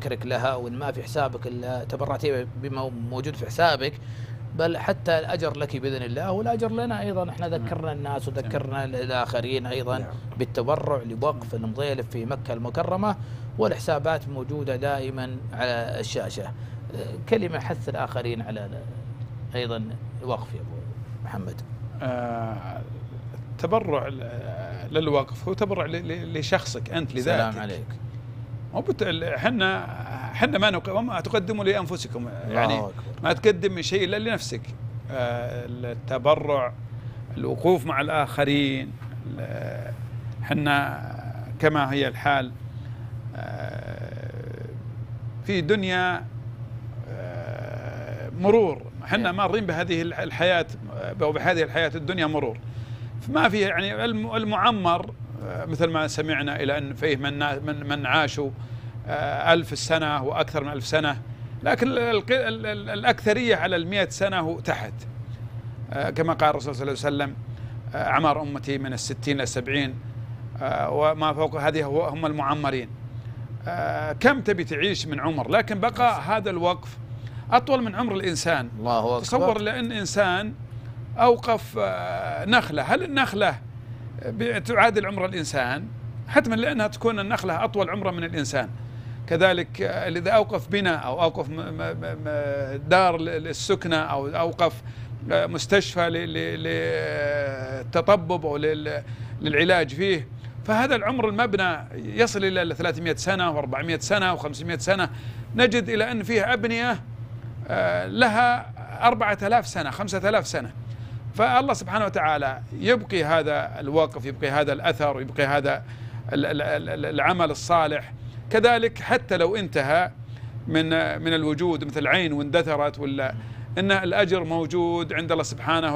ذكرك لها وإن ما في حسابك إلا تبرعتي بما موجود في حسابك بل حتى الأجر لك بإذن الله والأجر لنا أيضا. إحنا ذكرنا الناس وذكرنا الآخرين أيضا نعم. بالتبرع لوقف المضيلف في مكة المكرمة والحسابات موجودة دائما على الشاشة. كلمة حث الآخرين على أيضا الوقف يا أبو محمد. آه، التبرع ل- للوقف هو تبرع لشخصك أنت سلام لذاتك عليك. مو بت- إحنا إحنا ما نق... وما تقدموا لأنفسكم يعني. ما تقدم من شيء إلا لنفسك آه، التبرع الوقوف مع الآخرين ال- إحنا كما هي الحال آه، في دنيا آه، مرور إحنا نعم. مارين بهذه الحياة بهذه الحياة الدنيا مرور فما في يعني الم- المعمر مثل ما سمعنا إلى أن فيه من من عاشوا ألف سنة وأكثر من ألف سنة لكن ال- ال- ال- ال- الأكثرية على المئة سنة وتحت آه، كما قال الرسول صلى الله عليه وسلم آه، أعمار أمتي من الستين إلى السبعين آه، وما فوق هذه هم المعمرين. آه، كم تبي تعيش من عمر؟ لكن بقى هذا الوقف أطول من عمر الإنسان. الله أكبر. تصور لأن إنسان أوقف آه، نخلة. هل النخلة ب- تعادل عمر الإنسان؟ حتما لأنها تكون النخلة أطول عمرا من الإنسان. كذلك آه، بناء أو أوقف م- م- م- دار للسكنة أو أوقف آه، مستشفى للتطبب لل- للعلاج فيه فهذا العمر المبنى يصل إلى 300 سنة و400 سنة و500 سنة. نجد إلى أن فيه أبنية آه، لها أربعة آلاف سنة خمسة آلاف سنة. فالله سبحانه وتعالى يبقي هذا الوقف يبقي هذا الأثر ويبقي هذا ال- ال- ال- العمل الصالح. كذلك حتى لو انتهى من من الوجود مثل عين واندثرت ولا إن الأجر موجود عند الله سبحانه